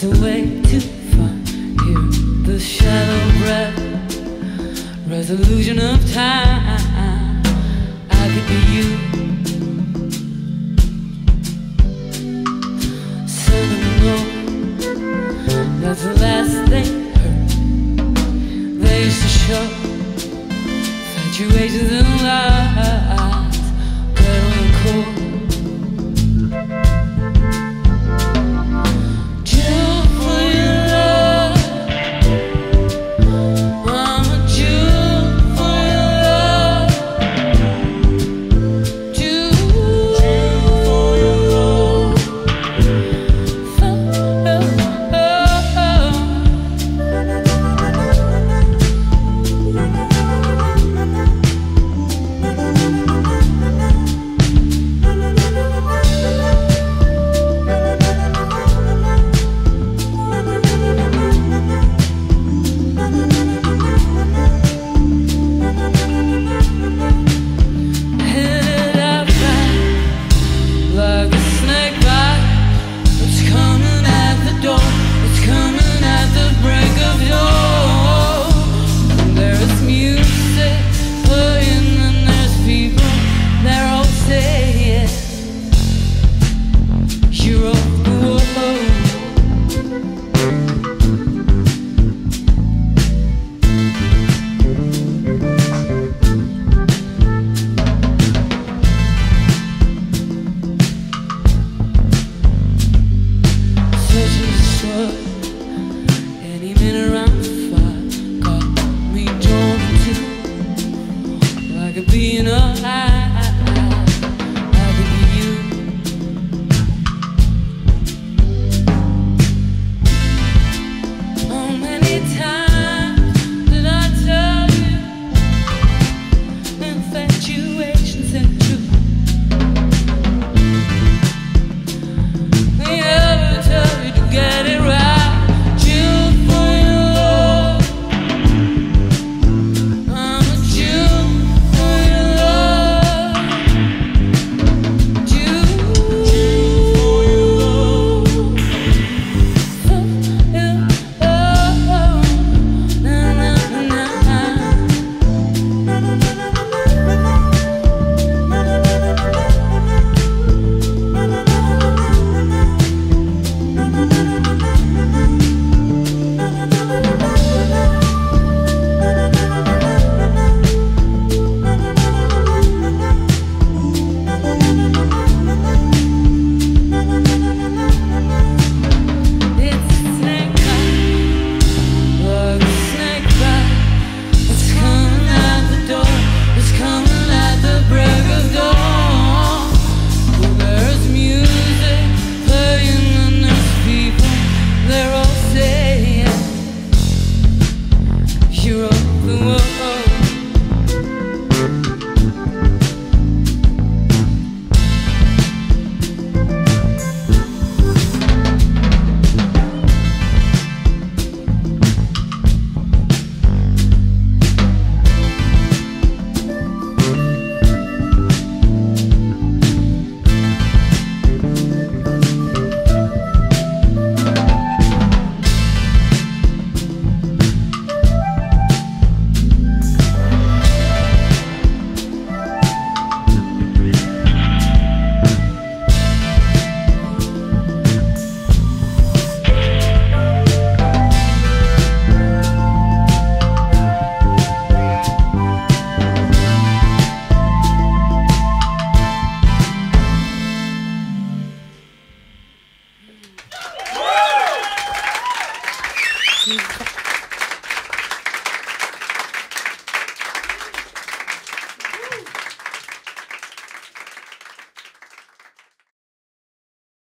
It's a way too far here. The shallow breath, resolution of time. you know you. How many times did I tell you infatuation's you to get it.